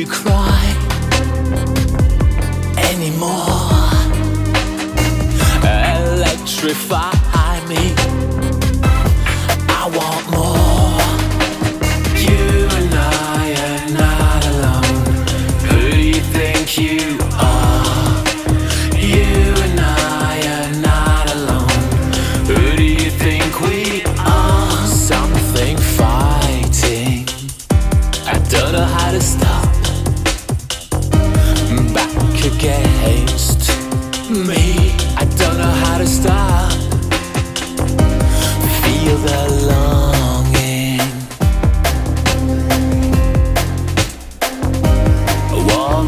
you cry anymore. Electrify me. I want more. You and I are not alone. Who do you think you are? You and I are not alone. Who do you think we are? Something fighting. I don't know how to against me. I don't know how to stop. Feel the longing. Wall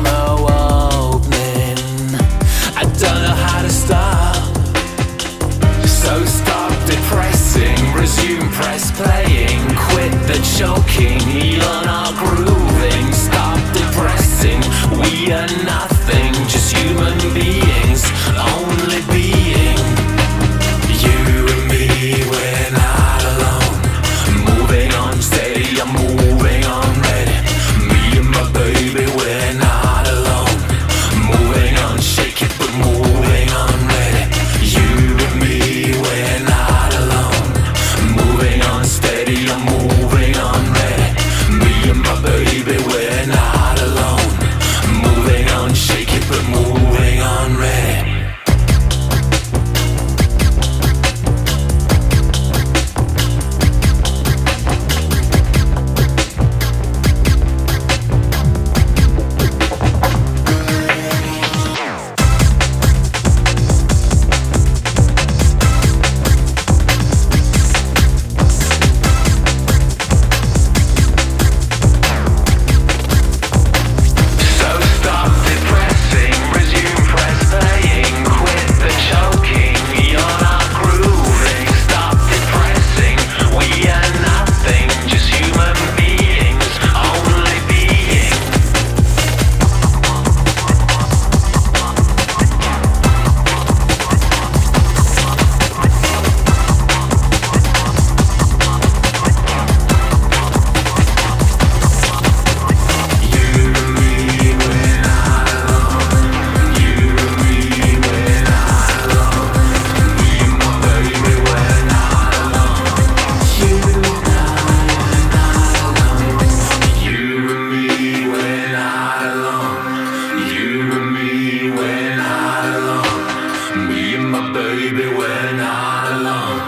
my baby, we're not alone.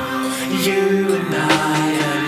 You and I